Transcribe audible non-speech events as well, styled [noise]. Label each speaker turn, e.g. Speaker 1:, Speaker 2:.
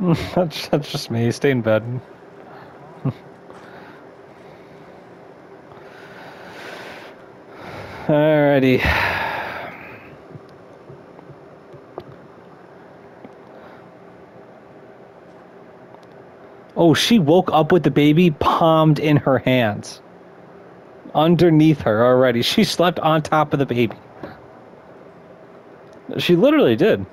Speaker 1: [laughs] that's, that's just me. Stay in bed. [laughs] Alrighty. Oh, she woke up with the baby palmed in her hands. Underneath her already. She slept on top of the baby. She literally did.